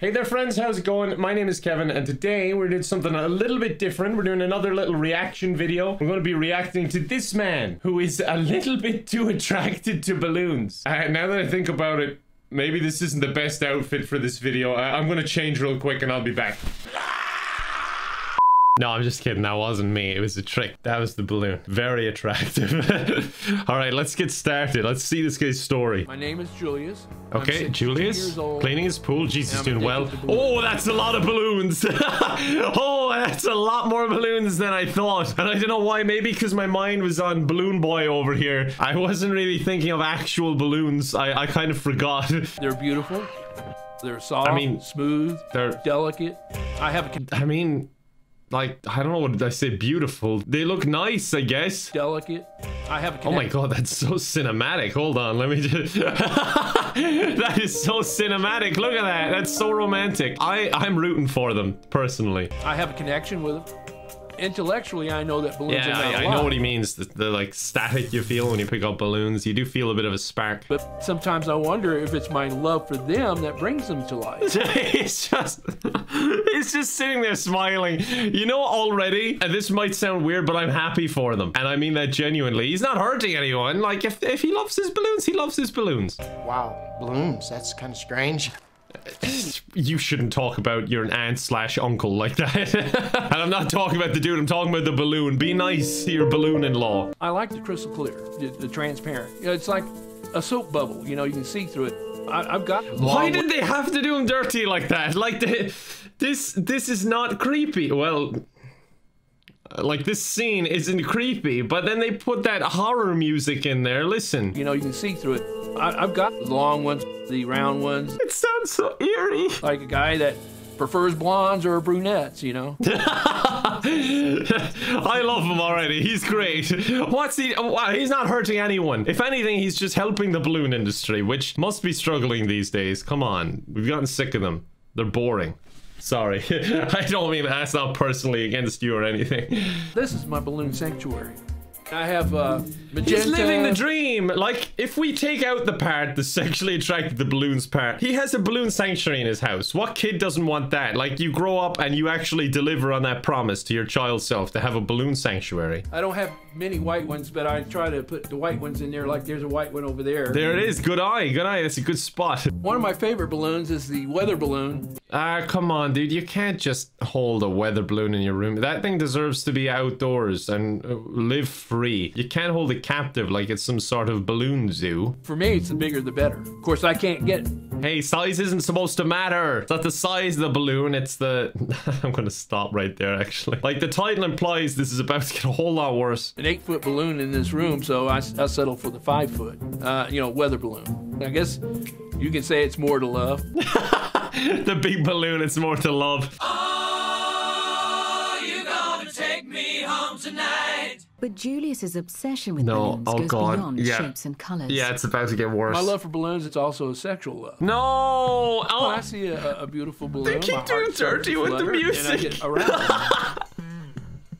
Hey there friends, how's it going? My name is Kevin and today we're doing something a little bit different. We're doing another little reaction video. We're going to be reacting to this man who is a little bit too attracted to balloons. Uh, now that I think about it, maybe this isn't the best outfit for this video. I I'm going to change real quick and I'll be back. No, I'm just kidding. That wasn't me. It was a trick. That was the balloon. Very attractive. All right, let's get started. Let's see this guy's story. My name is Julius. Okay, Julius, old. cleaning his pool. Jesus, doing well. addicted to balloons. Oh, that's a lot of balloons. oh, that's a lot more balloons than I thought. And I don't know why. Maybe because my mind was on Balloon Boy over here. I wasn't really thinking of actual balloons. I, I kind of forgot. They're beautiful. They're soft, I mean, smooth, they're- delicate. I have a I mean, like, I don't know what did I say. Beautiful. They look nice, I guess. delicate. I have a Oh my god, that's so cinematic. Hold on, let me just... that is so cinematic. Look at that. That's so romantic. I, I'm rooting for them, personally. I have a connection with them. Intellectually, I know that balloons Yeah, are not I, I know what he means. The, the, like, static you feel when you pick up balloons. You do feel a bit of a spark. But sometimes I wonder if it's my love for them that brings them to life. he's just... he's just sitting there smiling. You know, already, and this might sound weird, but I'm happy for them. And I mean that genuinely. He's not hurting anyone. Like, if, if he loves his balloons, he loves his balloons. Wow, balloons. That's kind of strange. You shouldn't talk about your aunt slash uncle like that. and I'm not talking about the dude, I'm talking about the balloon. Be nice to your balloon in law. I like the crystal clear, the, the transparent. You know, it's like a soap bubble. You know, you can see through it. I, I've got. Why did they have to do him dirty like that? Like the, this this is not creepy. Well like this scene isn't creepy, but then they put that horror music in there. Listen. You know, you can see through it. I, I've got the long ones, the round ones. It sounds so eerie. like a guy that prefers blondes or brunettes, you know? I love him already. He's great. What's he? Wow, he's not hurting anyone. If anything, he's just helping the balloon industry, which must be struggling these days. Come on, we've gotten sick of them. They're boring. Sorry, I don't mean that's not personally against you or anything. This is my balloon sanctuary. I have uh, magenta. He's living the dream. Like, if we take out the part, the sexually attracted the balloons part, he has a balloon sanctuary in his house. What kid doesn't want that? Like, you grow up and you actually deliver on that promise to your child self to have a balloon sanctuary. I don't have many white ones, but I try to put the white ones in there like there's a white one over there. There it is. Good eye. Good eye. That's a good spot. One of my favorite balloons is the weather balloon. Ah, come on, dude. You can't just hold a weather balloon in your room. That thing deserves to be outdoors and uh, live free. You can't hold it captive like it's some sort of balloon zoo. For me, it's the bigger the better. Of course, I can't get Hey, size isn't supposed to matter. It's not the size of the balloon, it's the... I'm gonna stop right there, actually. Like, the title implies this is about to get a whole lot worse. an eight foot balloon in this room, so I, I settle for the five foot, uh, you know, weather balloon. I guess you can say it's more to love. The big balloon, it's more to love. But Julius's obsession with No, balloons oh goes God, beyond yeah. shapes and colors. Yeah, it's about to get worse. My love for balloons, it's also a sexual love. No! When Oh, I oh. see a, a beautiful balloon, keep doing heart dirty with the flutter, and I music. get aroused.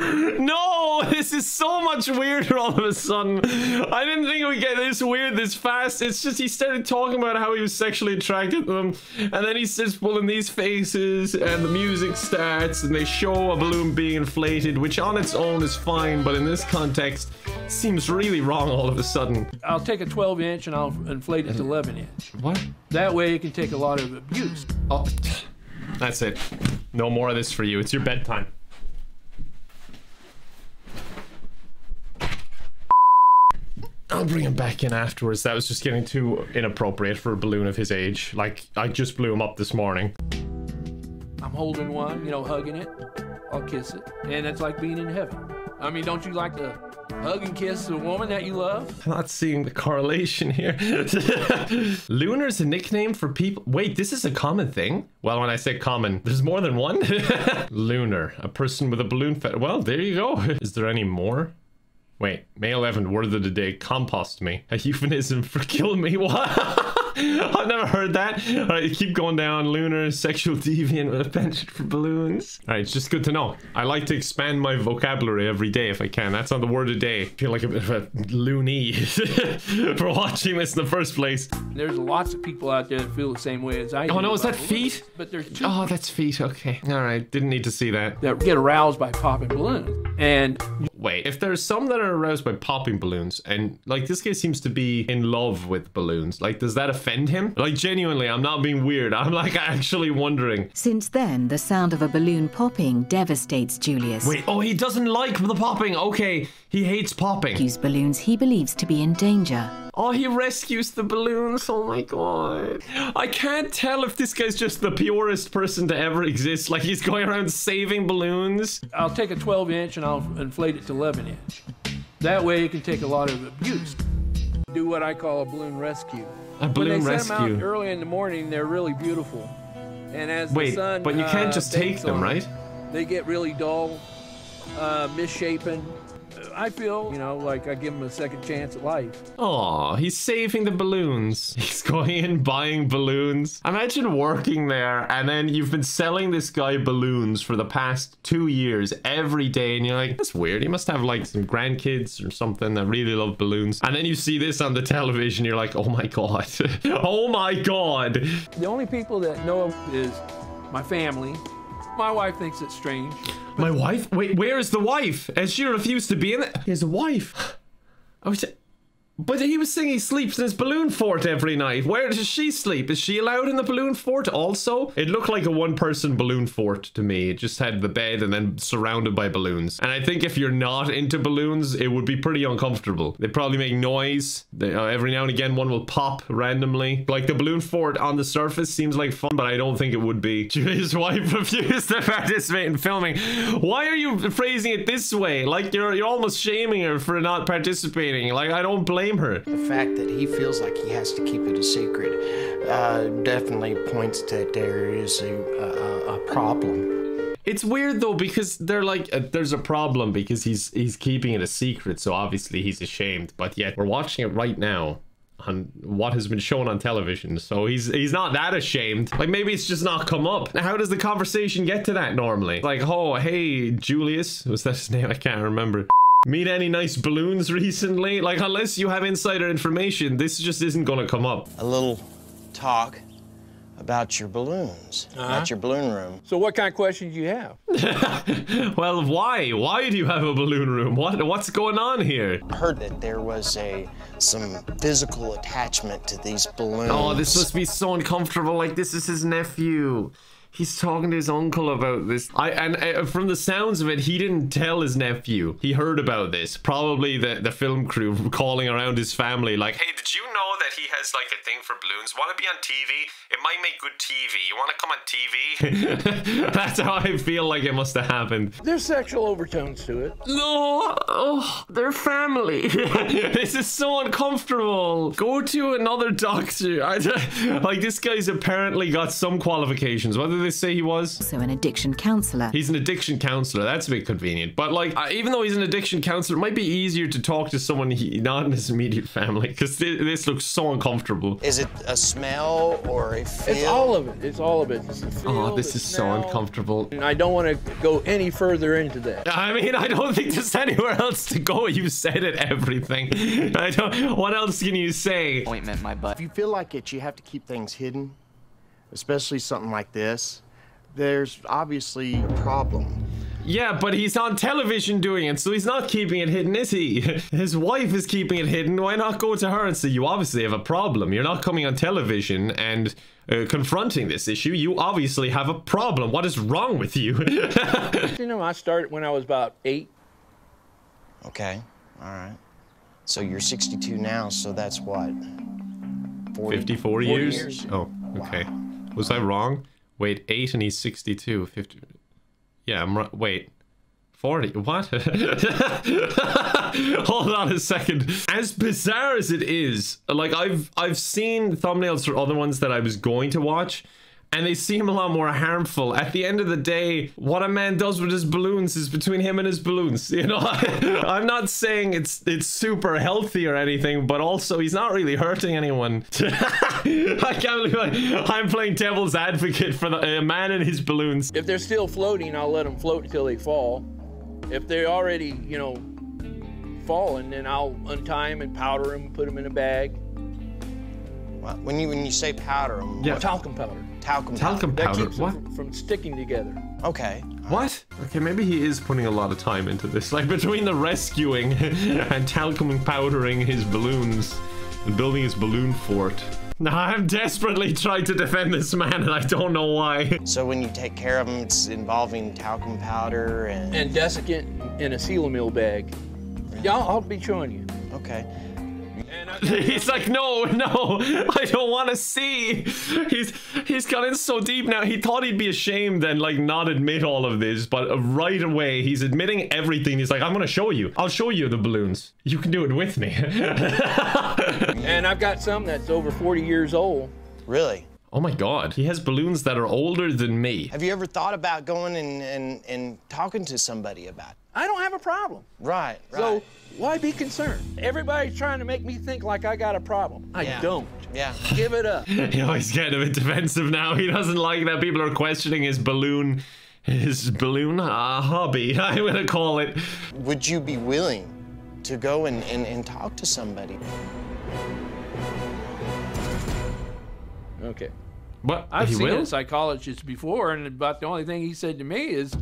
no! This is so much weirder all of a sudden. I didn't think it would get this weird this fast. It's just he started talking about how he was sexually attracted to them, and then he starts pulling these faces, and the music starts, and they show a balloon being inflated, which on its own is fine, but in this context, seems really wrong all of a sudden. I'll take a 12 inch and I'll inflate it to 11 inch. What? That way it can take a lot of abuse. Oh, that's it. No more of this for you. It's your bedtime. I'll bring him back in afterwards. That was just getting too inappropriate for a balloon of his age. Like, I just blew him up this morning. I'm holding one, you know, hugging it. I'll kiss it. And it's like being in heaven. I mean, don't you like to hug and kiss a woman that you love? I'm not seeing the correlation here. Looner's a nickname for people. Wait, this is a common thing? Well, when I say common, there's more than one. Looner, a person with a balloon fet. Well, there you go. Is there any more? Wait, May 11th, word of the day, compost me. A euphemism for kill me. What? I've never heard that. All right, keep going down. Looner, sexual deviant with a penchant for balloons. All right, it's just good to know. I like to expand my vocabulary every day if I can. That's on the word of the day. I feel like a bit of a loony for watching this in the first place. There's lots of people out there that feel the same way as I oh, do. Oh no, is that feet? But there's two Oh, that's feet. Okay. All right, didn't need to see that. that get aroused by popping balloons. And Wait, if there's some that are aroused by popping balloons, and like this guy seems to be in love with balloons, like does that offend him? Like genuinely, I'm not being weird. I'm like actually wondering. Since then, the sound of a balloon popping devastates Julius. Wait, oh, he doesn't like the popping. Okay, he hates popping. Rescues balloons he believes to be in danger. Oh, he rescues the balloons. Oh my god. I can't tell if this guy's just the purest person to ever exist. Like he's going around saving balloons. I'll take a 12 inch and I'll inflate it to 11 inch. That way it can take a lot of abuse. Do what I call a balloon rescue. A when balloon they set them rescue. out early in the morning, they're really beautiful. And as the Wait, sun, but you can't uh, just take them, on right? They get really dull, uh, misshapen. I feel, you know, like I give him a second chance at life. Oh, he's saving the balloons. He's going in buying balloons. Imagine working there and then you've been selling this guy balloons for the past two years every day, and you're like, that's weird. He must have like some grandkids or something that really love balloons. And then you see this on the television, you're like, oh my god. oh my god. The only people that know is my family. My wife thinks it's strange. My wife? Wait, where is the wife? Has she refused to be in it? He has a wife. I was. But he was saying he sleeps in his balloon fort every night. Where does she sleep? Is she allowed in the balloon fort also? It looked like a one person balloon fort to me. It just had the bed and then surrounded by balloons. And I think if you're not into balloons, it would be pretty uncomfortable. They probably make noise. They, uh, every now and again, one will pop randomly. Like the balloon fort on the surface seems like fun, but I don't think it would be. Julia's wife refused to participate in filming. Why are you phrasing it this way? Like you're you're almost shaming her for not participating. Like I don't blame her. The fact that he feels like he has to keep it a secret uh, definitely points that there is a, a, a problem. It's weird though because they're like uh, there's a problem because he's he's keeping it a secret, so obviously he's ashamed. But yet we're watching it right now on what has been shown on television, so he's he's not that ashamed. Like maybe it's just not come up. How does the conversation get to that normally? Like, oh hey Julius, was that his name? I can't remember. Meet any nice balloons recently? Like unless you have insider information, this just isn't gonna come up. A little talk about your balloons, uh-huh. about your balloon room. So, what kind of questions do you have? Well, why? Why do you have a balloon room? What what's going on here? I heard that there was a some physical attachment to these balloons. Oh, this must be so uncomfortable. Like this is his nephew. He's talking to his uncle about this. I and uh, from the sounds of it, he didn't tell his nephew. He heard about this. Probably the the film crew calling around his family, like, "Hey, did you know that he has like a thing for balloons? Want to be on TV? It might make good TV. You want to come on TV?" That's how I feel like it must have happened. There's sexual overtones to it. No, oh, they're family. this is so uncomfortable. Go to another doctor. I, like this guy's apparently got some qualifications. What did they say he was? Also, an addiction counselor. He's an addiction counselor. That's a bit convenient. But like, uh, even though he's an addiction counselor, it might be easier to talk to someone he, not in his immediate family because th- this looks so uncomfortable. Is it a smell or a feel? It's all of it. It's all of it. It's oh, feel, Oh, this the is so uncomfortable. And I don't want to go any further into that. I mean, I don't think there's anywhere else to go. You said it, everything. I don't. What else can you say? Ointment my butt. If you feel like it, you have to keep things hidden, especially something like this. There's obviously a problem. Yeah, but he's on television doing it, so he's not keeping it hidden, is he? His wife is keeping it hidden. Why not go to her and say, You obviously have a problem. You're not coming on television and uh, confronting this issue. You obviously have a problem. What is wrong with you? You know, I started when I was about eight. Okay, all right. So you're 62 now, so that's what? 40, 54 40 years? Oh, okay. Was I wrong? Wait, 8 and he's 62. 50. Yeah, I'm right. Wait. 40. What? Hold on a second. As bizarre as it is, like I've I've seen thumbnails for other ones that I was going to watch, and they seem a lot more harmful. At the end of the day, what a man does with his balloons is between him and his balloons. You know, I'm not saying it's it's super healthy or anything, but also he's not really hurting anyone. I can't believe I, I'm playing devil's advocate for the uh, man and his balloons. If they're still floating, I'll let them float until they fall. If they're already, you know, falling, then I'll untie them and powder them, and put them in a bag. When you when you say powder 'em, Yeah. what- Talcum powder. Talcum. Talcum That powder. keeps them What? from, from sticking together. Okay. What? Okay, maybe he is putting a lot of time into this. Like between the rescuing and talcum powdering his balloons and building his balloon fort. Now I'm desperately trying to defend this man and I don't know why. So when you take care of him, it's involving talcum powder and. And desiccant in a Seal-a-Meal bag. Yeah, I'll, I'll be showing you. okay. He's like, no, no, I don't want to see. He's he's gone in so deep now. He thought he'd be ashamed and like not admit all of this, but right away he's admitting everything. He's like, I'm gonna show you. I'll show you the balloons. You can do it with me. And I've got some that's over 40 years old. Really? Oh my god, he has balloons that are older than me. Have you ever thought about going and, and, and talking to somebody about it? I don't have a problem. Right, right. So why be concerned? Everybody's trying to make me think like I got a problem. I Yeah. don't. yeah. Give it up. You know, he's getting a bit defensive now. He doesn't like that people are questioning his balloon, his balloon uh, hobby. I'm gonna call it. Would you be willing to go and, and, and talk to somebody? Okay. What? I've seen will? a psychologist before, and about the only thing he said to me is,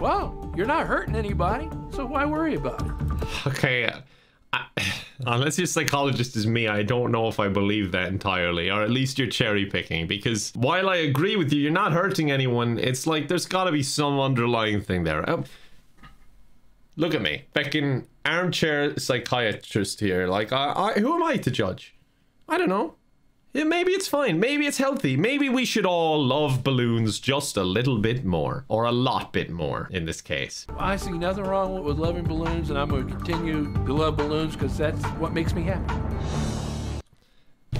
"Well, you're not hurting anybody, so why worry about it?" Okay. I, unless your psychologist is me, I don't know if I believe that entirely, or at least you're cherry picking. Because while I agree with you, you're not hurting anyone. It's like there's got to be some underlying thing there. Um, look at me, fucking armchair psychiatrist here. Like, I, I, who am I to judge? I don't know. Yeah, maybe it's fine. Maybe it's healthy. Maybe we should all love balloons just a little bit more, or a lot bit more in this case. I see nothing wrong with loving balloons, and I'm going to continue to love balloons because that's what makes me happy.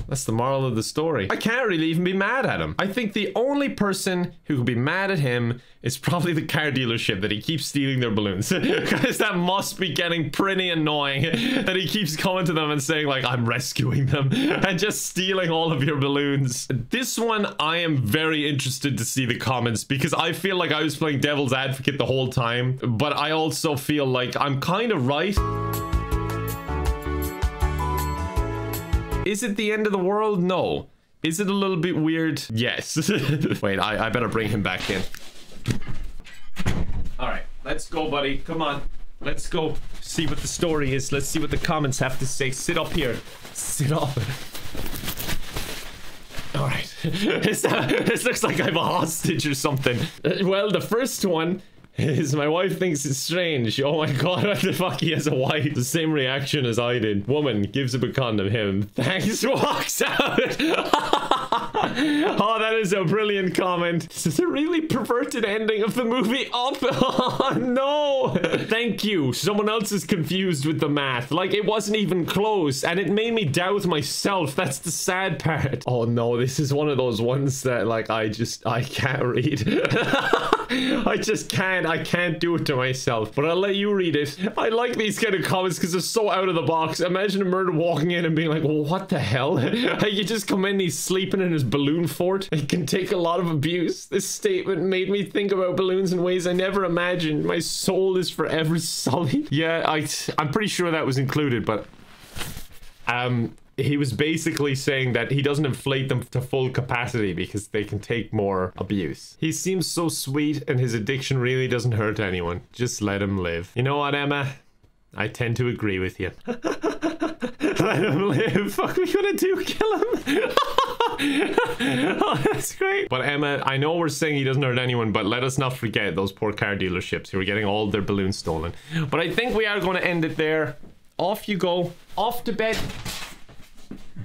That's the moral of the story. I can't really even be mad at him. I think the only person who could be mad at him is probably the car dealership that he keeps stealing their balloons. Because that must be getting pretty annoying that he keeps coming to them and saying, like, I'm rescuing them and just stealing all of your balloons. This one, I am very interested to see the comments because I feel like I was playing devil's advocate the whole time, but I also feel like I'm kind of right. Is it the end of the world? No. Is it a little bit weird? Yes. Wait, I, I better bring him back in. Alright, let's go, buddy. Come on. Let's go see what the story is. Let's see what the comments have to say. Sit up here. Sit up. This, uh, this looks like I'm a hostage or something. Uh, well, the first one is my wife thinks it's strange. Oh my god, what the fuck? He has a wife. The same reaction as I did. Woman gives a condom. Him. Thanks. Walks out. oh, that is a brilliant comment. This is a really perverted ending of the movie. Oh no. Thank you. Someone else is confused with the math. Like it wasn't even close, and it made me doubt myself. That's the sad part. Oh no, this is one of those ones that like I just I can't read. I just can't. I can't do it to myself. But I'll let you read it. I like these kind of comments because they're so out of the box. Imagine a murder walking in and being like, well, what the hell? you just come in, he's sleeping in his balloon fort. It can take a lot of abuse. This statement made me think about balloons in ways I never imagined. My soul is forever sullied. Yeah, I, I'm pretty sure that was included, but um he was basically saying that he doesn't inflate them to full capacity because they can take more abuse. He seems so sweet and his addiction really doesn't hurt anyone. Just let him live. You know what, Emma? I tend to agree with you. let him live. Fuck, we gonna do kill him. oh, that's great. But Emma, I know we're saying he doesn't hurt anyone, but let us not forget those poor car dealerships who are getting all their balloons stolen. But I think we are going to end it there. Off you go. Off to bed.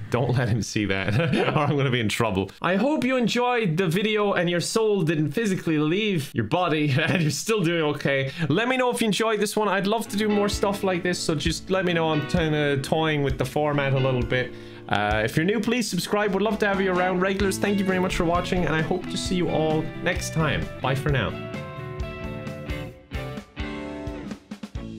Don't let him see that, or I'm gonna be in trouble. I hope you enjoyed the video and your soul didn't physically leave your body and you're still doing okay. Let me know if you enjoyed this one. I'd love to do more stuff like this, so just let me know. I'm kind of toying with the format a little bit. Uh, if you're new, please subscribe. Would love to have you around. Regulars, thank you very much for watching, and I hope to see you all next time. Bye for now.